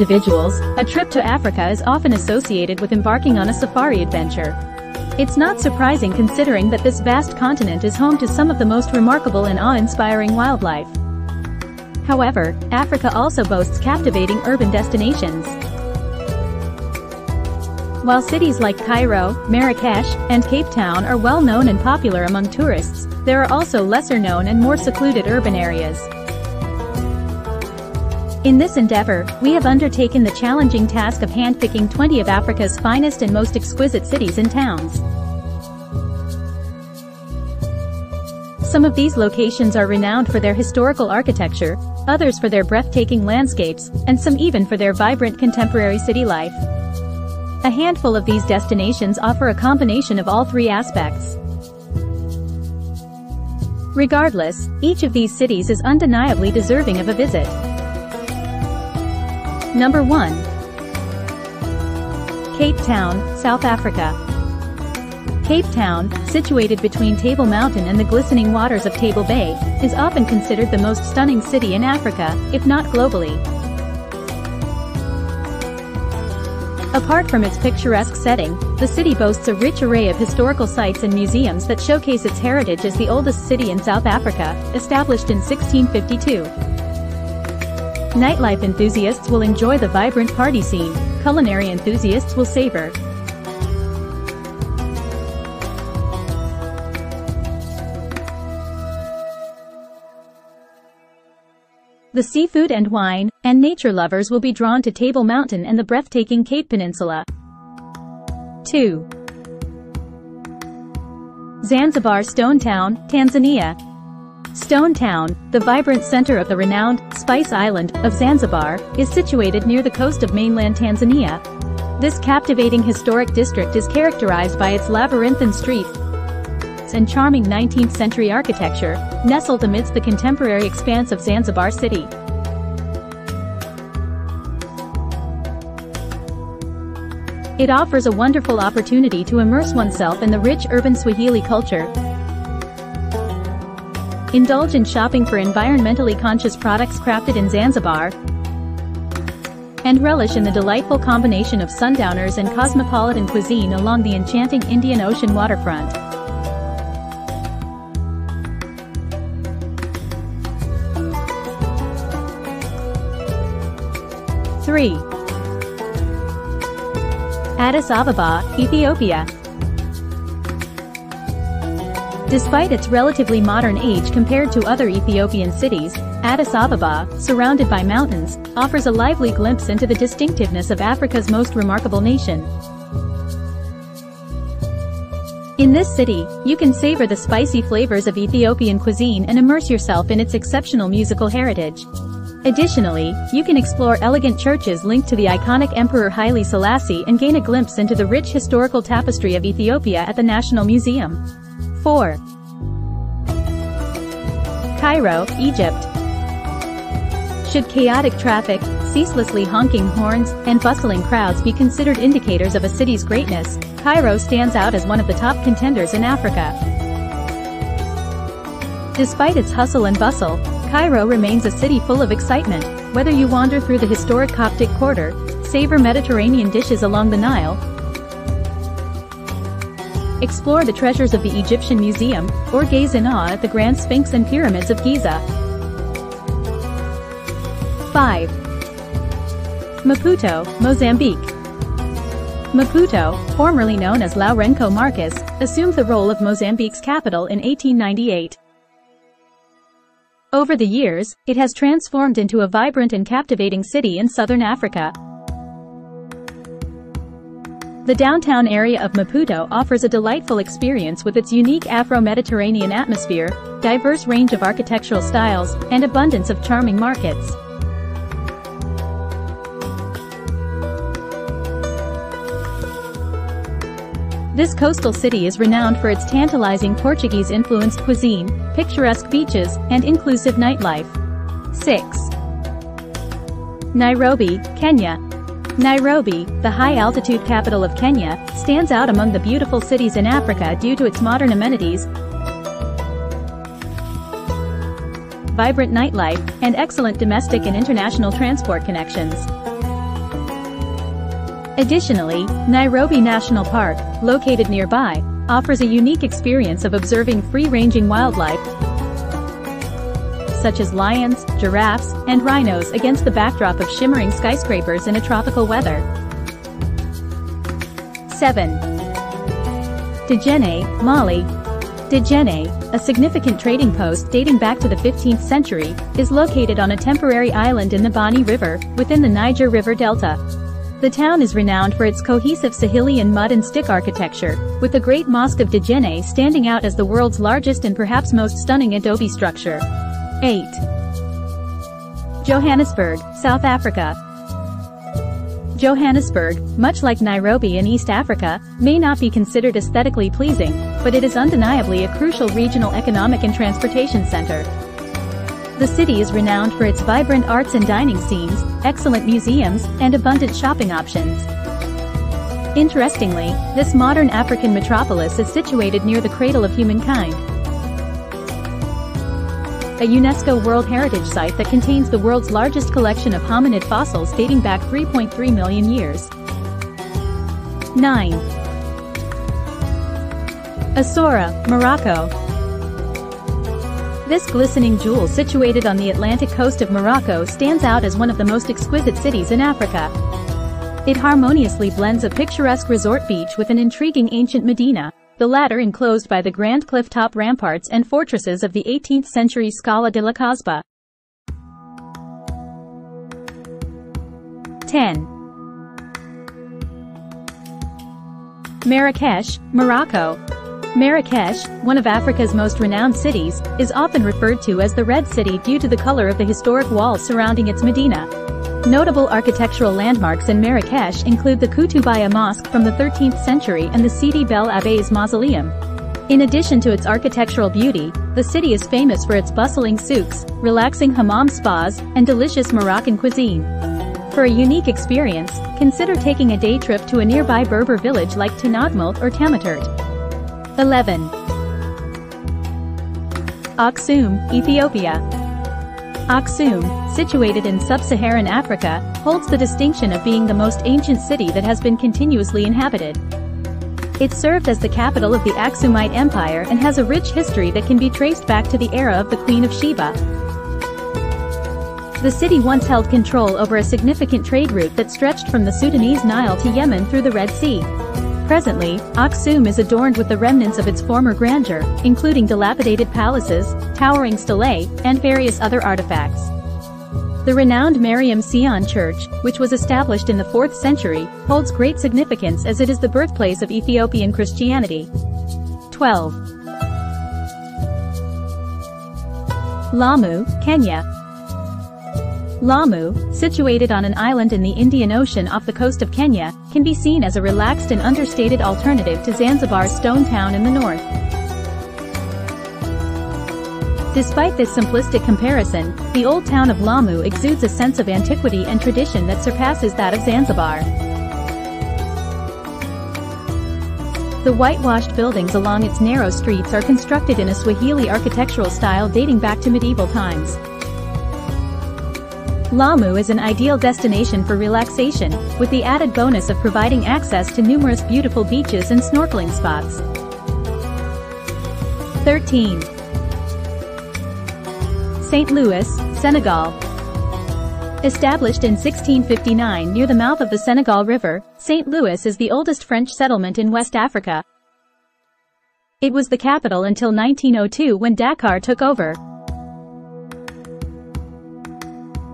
Individuals, a trip to Africa is often associated with embarking on a safari adventure. It's not surprising considering that this vast continent is home to some of the most remarkable and awe-inspiring wildlife. However, Africa also boasts captivating urban destinations. While cities like Cairo, Marrakesh, and Cape Town are well known and popular among tourists, there are also lesser known and more secluded urban areas. In this endeavor, we have undertaken the challenging task of handpicking 20 of Africa's finest and most exquisite cities and towns. Some of these locations are renowned for their historical architecture, others for their breathtaking landscapes, and some even for their vibrant contemporary city life. A handful of these destinations offer a combination of all three aspects. Regardless, each of these cities is undeniably deserving of a visit. Number 1. Cape Town, South Africa. Cape Town, situated between Table Mountain and the glistening waters of Table Bay, is often considered the most stunning city in Africa, if not globally. Apart from its picturesque setting, the city boasts a rich array of historical sites and museums that showcase its heritage as the oldest city in South Africa, established in 1652. Nightlife enthusiasts will enjoy the vibrant party scene, culinary enthusiasts will savor. The seafood and wine, and nature lovers will be drawn to Table Mountain and the breathtaking Cape Peninsula. 2. Zanzibar Stone Town, Tanzania, Stone Town, the vibrant center of the renowned Spice Island of Zanzibar, is situated near the coast of mainland Tanzania. This captivating historic district is characterized by its labyrinthine streets and charming 19th-century architecture, nestled amidst the contemporary expanse of Zanzibar city. It offers a wonderful opportunity to immerse oneself in the rich urban Swahili culture, Indulge in shopping for environmentally conscious products crafted in Zanzibar. And relish in the delightful combination of sundowners and cosmopolitan cuisine along the enchanting Indian Ocean waterfront. Three. Addis Ababa, Ethiopia. Despite its relatively modern age compared to other Ethiopian cities, Addis Ababa, surrounded by mountains, offers a lively glimpse into the distinctiveness of Africa's most remarkable nation. In this city, you can savor the spicy flavors of Ethiopian cuisine and immerse yourself in its exceptional musical heritage. Additionally, you can explore elegant churches linked to the iconic Emperor Haile Selassie and gain a glimpse into the rich historical tapestry of Ethiopia at the National Museum. 4. Cairo, Egypt. Should chaotic traffic, ceaselessly honking horns, and bustling crowds be considered indicators of a city's greatness, Cairo stands out as one of the top contenders in Africa. Despite its hustle and bustle, Cairo remains a city full of excitement, whether you wander through the historic Coptic quarter, savor Mediterranean dishes along the Nile, explore the treasures of the Egyptian Museum, or gaze in awe at the Grand Sphinx and Pyramids of Giza. 5. Maputo, Mozambique. Maputo, formerly known as Lourenço Marques, assumed the role of Mozambique's capital in 1898. Over the years, it has transformed into a vibrant and captivating city in southern Africa. The downtown area of Maputo offers a delightful experience with its unique Afro-Mediterranean atmosphere, diverse range of architectural styles, and abundance of charming markets. This coastal city is renowned for its tantalizing Portuguese-influenced cuisine, picturesque beaches, and inclusive nightlife. 6. Nairobi, Kenya, Nairobi, the high-altitude capital of Kenya, stands out among the beautiful cities in Africa due to its modern amenities, vibrant nightlife, and excellent domestic and international transport connections. Additionally, Nairobi National Park, located nearby, offers a unique experience of observing free-ranging wildlife, such as lions, giraffes, and rhinos against the backdrop of shimmering skyscrapers in a tropical weather. 7. Djenne, Mali. Djenne, a significant trading post dating back to the 15th century, is located on a temporary island in the Bani River, within the Niger River Delta. The town is renowned for its cohesive Sahelian mud and stick architecture, with the Great Mosque of Djenne standing out as the world's largest and perhaps most stunning adobe structure. 8. Johannesburg, South Africa. Johannesburg, much like Nairobi in East Africa, may not be considered aesthetically pleasing, but it is undeniably a crucial regional economic and transportation center. The city is renowned for its vibrant arts and dining scenes, excellent museums, and abundant shopping options. Interestingly, this modern African metropolis is situated near the cradle of humankind. A UNESCO World Heritage Site that contains the world's largest collection of hominid fossils dating back 3.3 million years. 9. Essaouira, Morocco, this glistening jewel situated on the Atlantic coast of Morocco stands out as one of the most exquisite cities in Africa. It harmoniously blends a picturesque resort beach with an intriguing ancient Medina, the latter enclosed by the grand cliff-top ramparts and fortresses of the 18th century Scala de la Kasbah. 10. Marrakesh, Morocco, Marrakesh, one of Africa's most renowned cities, is often referred to as the Red City due to the color of the historic walls surrounding its Medina. Notable architectural landmarks in Marrakesh include the Koutoubia Mosque from the 13th century and the Sidi Bel Abbes Mausoleum. In addition to its architectural beauty, the city is famous for its bustling souks, relaxing hammam spas, and delicious Moroccan cuisine. For a unique experience, consider taking a day trip to a nearby Berber village like Tinagmalt or Tamatert. 11. Aksum, Ethiopia. Aksum, situated in sub-Saharan Africa, holds the distinction of being the most ancient city that has been continuously inhabited. It served as the capital of the Aksumite Empire and has a rich history that can be traced back to the era of the Queen of Sheba. The city once held control over a significant trade route that stretched from the Sudanese Nile to Yemen through the Red Sea. Presently, Aksum is adorned with the remnants of its former grandeur, including dilapidated palaces, towering stelae, and various other artifacts. The renowned Mariam Sion Church, which was established in the 4th century, holds great significance as it is the birthplace of Ethiopian Christianity. 12. Lamu, Kenya, Lamu, situated on an island in the Indian Ocean off the coast of Kenya, can be seen as a relaxed and understated alternative to Zanzibar's stone town in the north. Despite this simplistic comparison, the old town of Lamu exudes a sense of antiquity and tradition that surpasses that of Zanzibar. The whitewashed buildings along its narrow streets are constructed in a Swahili architectural style dating back to medieval times. Lamu is an ideal destination for relaxation, with the added bonus of providing access to numerous beautiful beaches and snorkeling spots. 13. St. Louis, Senegal. Established in 1659 near the mouth of the Senegal River, St. Louis is the oldest French settlement in West Africa. It was the capital until 1902 when Dakar took over.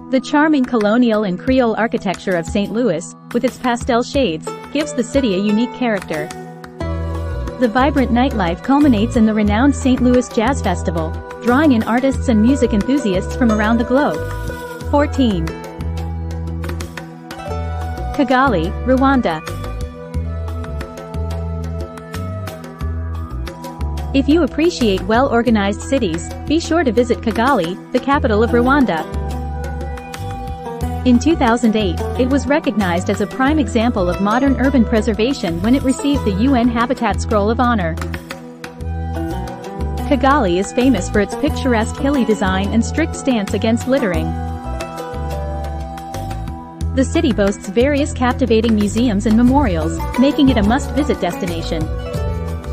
The charming colonial and Creole architecture of St. Louis, with its pastel shades, gives the city a unique character. The vibrant nightlife culminates in the renowned St. Louis Jazz Festival, drawing in artists and music enthusiasts from around the globe. 14. Kigali, Rwanda. If you appreciate well-organized cities, be sure to visit Kigali, the capital of Rwanda. In 2008, it was recognized as a prime example of modern urban preservation when it received the UN Habitat Scroll of Honor. Kigali is famous for its picturesque hilly design and strict stance against littering. The city boasts various captivating museums and memorials, making it a must-visit destination.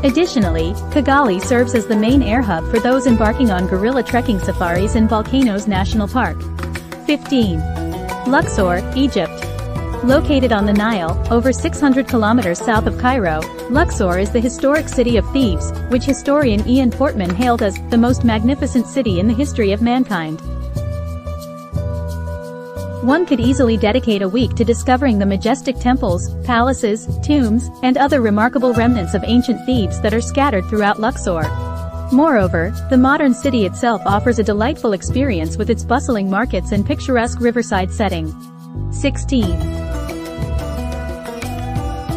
Additionally, Kigali serves as the main air hub for those embarking on gorilla trekking safaris in Volcanoes National Park. 15. Luxor, Egypt. Located on the Nile, over 600 kilometers south of Cairo, Luxor is the historic city of Thebes, which historian Ian Portman hailed as the most magnificent city in the history of mankind. One could easily dedicate a week to discovering the majestic temples, palaces, tombs, and other remarkable remnants of ancient Thebes that are scattered throughout Luxor. Moreover, the modern city itself offers a delightful experience with its bustling markets and picturesque riverside setting. 16.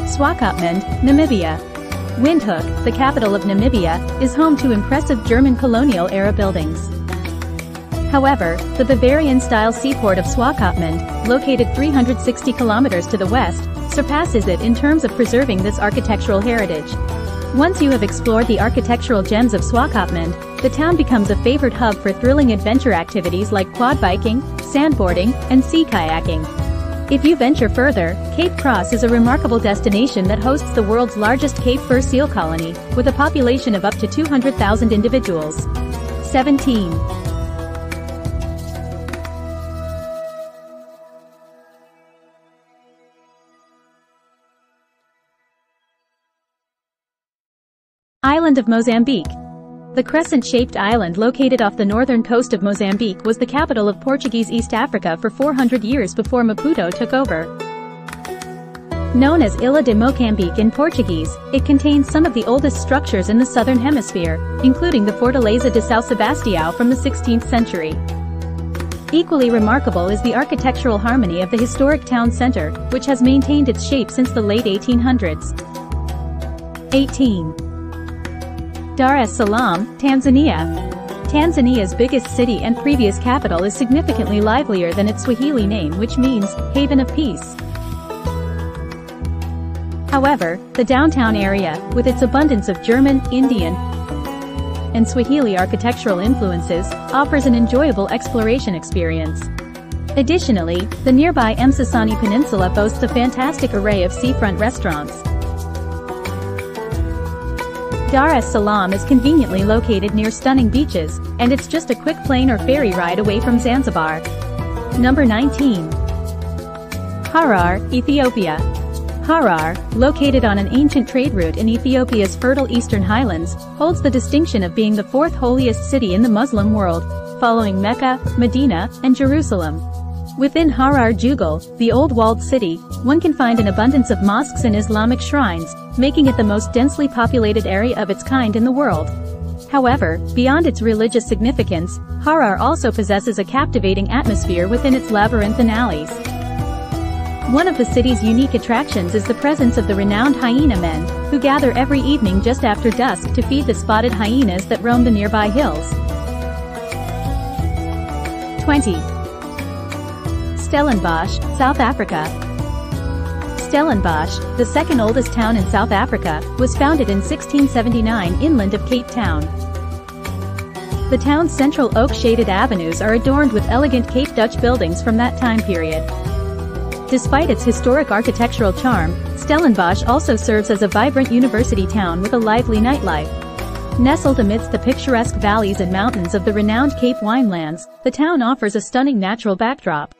Swakopmund, Namibia. Windhoek, the capital of Namibia, is home to impressive German colonial-era buildings. However, the Bavarian-style seaport of Swakopmund, located 360 kilometers to the west, surpasses it in terms of preserving this architectural heritage. Once you have explored the architectural gems of Swakopmund, the town becomes a favored hub for thrilling adventure activities like quad biking, sandboarding, and sea kayaking. If you venture further, Cape Cross is a remarkable destination that hosts the world's largest Cape fur seal colony, with a population of up to 200,000 individuals. 17. Island of Mozambique. The crescent-shaped island located off the northern coast of Mozambique was the capital of Portuguese East Africa for 400 years before Maputo took over. Known as Ilha de Moçambique in Portuguese, it contains some of the oldest structures in the southern hemisphere, including the Fortaleza de São Sebastião from the 16th century. Equally remarkable is the architectural harmony of the historic town center, which has maintained its shape since the late 1800s. 18. Dar es Salaam, Tanzania. Tanzania's biggest city and previous capital is significantly livelier than its Swahili name which means, haven of peace. However, the downtown area, with its abundance of German, Indian, and Swahili architectural influences, offers an enjoyable exploration experience. Additionally, the nearby Msasani Peninsula boasts a fantastic array of seafront restaurants, Dar es Salaam is conveniently located near stunning beaches, and it's just a quick plane or ferry ride away from Zanzibar. Number 19. Harar, Ethiopia. Harar, located on an ancient trade route in Ethiopia's fertile eastern highlands, holds the distinction of being the fourth holiest city in the Muslim world, following Mecca, Medina, and Jerusalem. Within Harar Jugol, the old walled city, one can find an abundance of mosques and Islamic shrines, making it the most densely populated area of its kind in the world. However, beyond its religious significance, Harar also possesses a captivating atmosphere within its labyrinthine alleys. One of the city's unique attractions is the presence of the renowned hyena men, who gather every evening just after dusk to feed the spotted hyenas that roam the nearby hills. 20. Stellenbosch, South Africa. Stellenbosch, the second oldest town in South Africa, was founded in 1679 inland of Cape Town. The town's central oak-shaded avenues are adorned with elegant Cape Dutch buildings from that time period. Despite its historic architectural charm, Stellenbosch also serves as a vibrant university town with a lively nightlife. Nestled amidst the picturesque valleys and mountains of the renowned Cape Winelands, the town offers a stunning natural backdrop.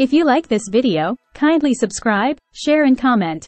If you like this video, kindly subscribe, share and comment.